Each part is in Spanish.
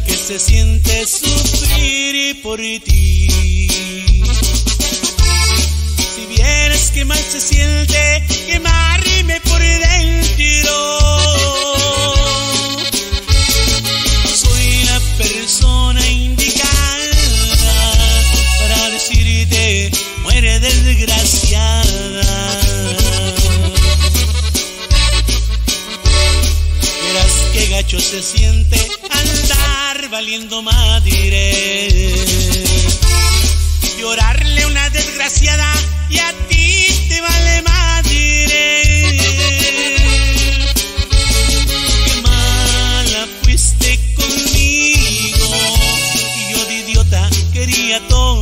que se siente sufrir por ti. Si vieres que mal se siente quemarme por dentro. Soy la persona indicada para decirte muere desgraciada. Verás que gacho se siente valiendo madre. Llorarle una desgraciada y a ti te vale madre. Qué mala fuiste conmigo y yo de idiota quería todo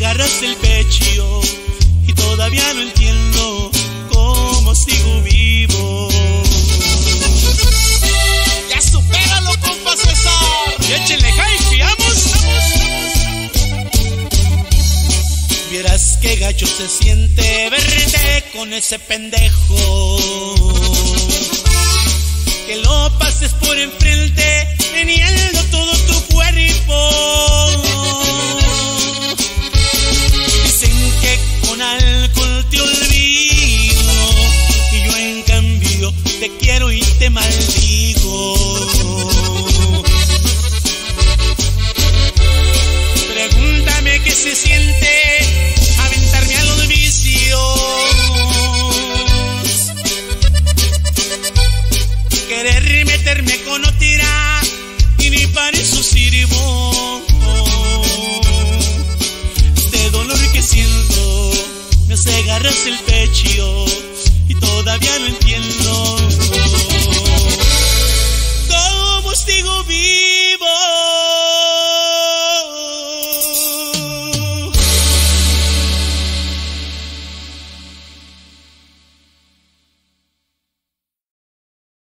garras el pecho y todavía no entiendo cómo sigo vivo. ¡Ya supéralo, compa César! Y échenle hype, vamos. Vieras qué gacho se siente verte con ese pendejo. Te maldigo. Pregúntame qué se siente aventarme a los vicios. Querer meterme con otra y ni para eso sirvo. Este dolor que siento me hace garras el pecho y todavía no entiendo